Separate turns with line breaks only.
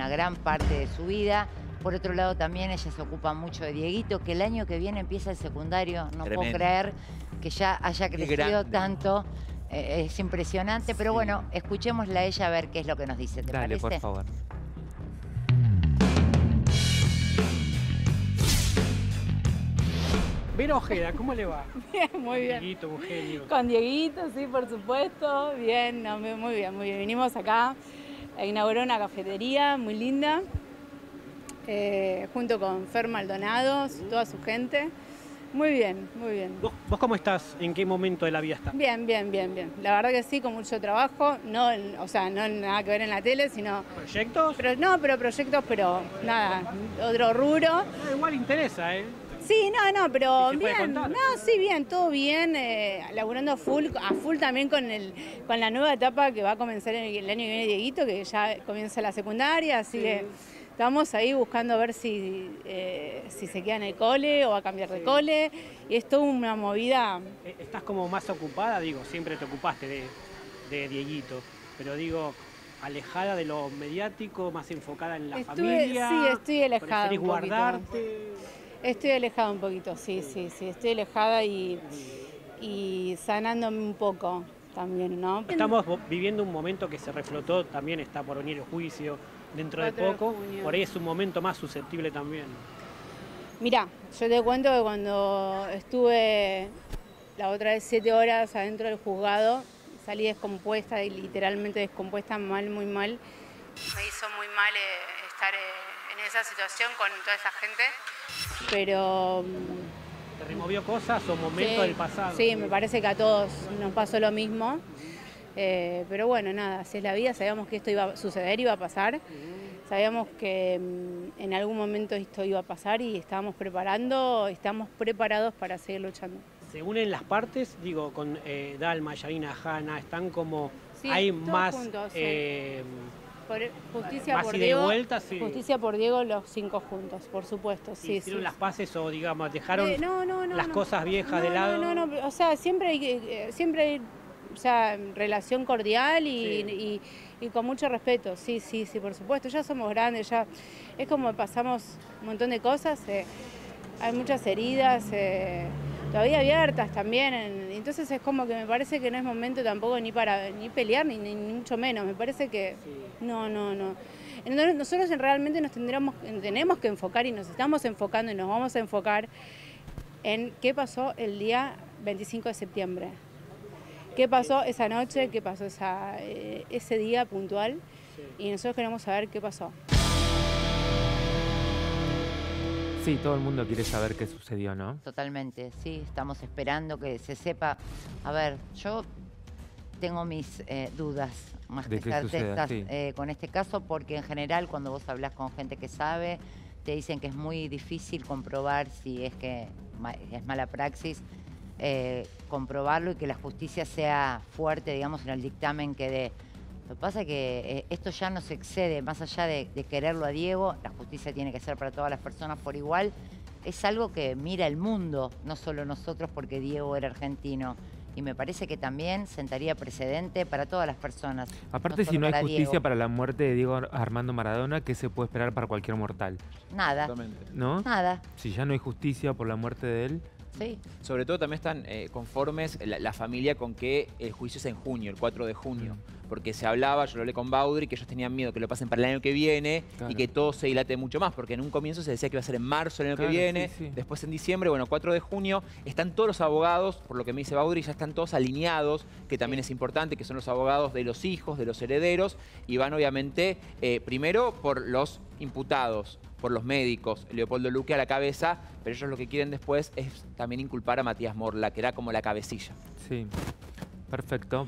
una gran parte de su vida. Por otro lado, también ella se ocupa mucho de Dieguito, que el año que viene empieza el secundario. No puedo creer que ya haya crecido tanto. Eh, es impresionante, pero bueno, escuchémosla a ella a ver qué es lo que nos dice. ¿Te
Dale,
parece?
por favor.
Vera Ojeda, ¿cómo le va?
Bien, muy bien.
Dieguito, Eugenio.
Con Dieguito, sí, por supuesto. Bien, no, muy bien, muy bien. Vinimos acá a inaugurar una cafetería muy linda, eh, junto con Fer Maldonado, toda su gente. Muy bien, muy bien.
¿Vos, vos cómo estás? ¿En qué momento de la vida estás?
Bien, bien, bien, bien. La verdad que sí, con mucho trabajo. No, o sea, no nada que ver en la tele, sino...
¿Proyectos?
Pero, no, pero proyectos, pero nada, otro rubro.
Ah, igual interesa, ¿eh?
Sí, no, no, pero
¿Y se puede
bien. No, sí, bien, todo bien. eh, laburando full, a full también con el, con la nueva etapa que va a comenzar el, el año que viene Dieguito, que ya comienza la secundaria, así
Sí.
que estamos ahí buscando a ver si, eh, si se queda en el cole o va a cambiar de
Sí.
cole. Y es toda una movida.
Eh, Estás como más ocupada, digo, siempre te ocupaste de, de Dieguito, pero digo, alejada de lo mediático, más enfocada en la
Estuve-
familia.
sí, estoy alejada un
guardarte.
Estoy alejada un poquito, sí, sí, sí, estoy alejada y, y sanándome un poco también, ¿no?
Estamos viviendo un momento que se reflotó, también está por venir el juicio dentro de
4 de
poco. por ahí es un momento más susceptible también.
Mirá, yo te cuento que cuando estuve la otra vez siete horas adentro del juzgado, salí descompuesta y literalmente descompuesta mal, muy mal. Me hizo muy mal eh, estar eh, en esa situación con toda esa gente, pero...
¿Te removió cosas o momentos
sí,
del pasado?
Sí, me parece que a todos nos pasó lo mismo. Eh, pero bueno, nada, así es la vida, sabíamos que esto iba a suceder, iba a pasar. Sabíamos que mm, en algún momento esto iba a pasar y estábamos preparando, estamos preparados para seguir luchando.
Se unen las partes, digo, con eh, Dalma, Yarina, Hanna, están como...
Sí,
hay más...
juntos, sí. Por, justicia
Más
por Diego.
vuelta, sí.
Justicia por Diego, los cinco juntos, por supuesto. Sí,
hicieron
sí.
las paces o, digamos, dejaron
Eh, no, no, no,
las cosas viejas de lado.
No, no, no, o sea, siempre hay, eh, siempre hay o sea, relación cordial y,
Sí.
y- y con mucho respeto, sí, sí, sí, por supuesto. Ya somos grandes, ya es como pasamos un montón de cosas, eh, hay muchas heridas, eh, todavía abiertas también, en- entonces es como que me parece que no es momento tampoco ni para ni pelear, ni, ni- mucho menos, me parece que no, no, no. Entonces, Nosotros realmente nos tendríamos, tenemos que enfocar y nos estamos enfocando y nos vamos a enfocar en qué pasó el día 25 de septiembre. ¿Qué pasó esa noche? ¿Qué pasó esa, eh, ese día puntual? Y nosotros queremos saber qué pasó.
Sí, todo el mundo quiere saber qué sucedió, ¿no?
Totalmente, sí, estamos esperando que se sepa. A ver, yo tengo mis eh, dudas más que certezas
sí.
eh, con este caso, porque en general cuando vos hablas con gente que sabe, te dicen que es muy difícil comprobar si es que es mala praxis, eh, comprobarlo y que la justicia sea fuerte, digamos, en el dictamen que dé. Lo que pasa es que eh, esto ya no se excede, más allá de, de quererlo a Diego, la justicia tiene que ser para todas las personas por igual. Es algo que mira el mundo, no solo nosotros porque Diego era argentino. Y me parece que también sentaría precedente para todas las personas.
Aparte, si no hay
para
justicia
Diego.
para la muerte de Diego Armando Maradona, ¿qué se puede esperar para cualquier mortal?
Nada,
¿No?
nada,
Si ya no hay justicia por la muerte de él,
sí.
Sobre todo también están eh, conformes la, la familia con que el juicio es en junio, el 4 de junio. Porque se hablaba, yo lo hablé con Baudry, que ellos tenían miedo que lo pasen para el año que viene
Claro.
y que todo se dilate mucho más. Porque en un comienzo se decía que iba a ser en marzo el año
Claro,
que viene,
sí, sí.
después en diciembre, bueno, 4 de junio. Están todos los abogados, por lo que me dice Baudry, ya están todos alineados, que también es importante, que son los abogados de los hijos, de los herederos, y van obviamente eh, primero por los imputados, por los médicos, Leopoldo Luque a la cabeza, pero ellos lo que quieren después es también inculpar a Matías Morla, que era como la cabecilla.
sí. Perfecto.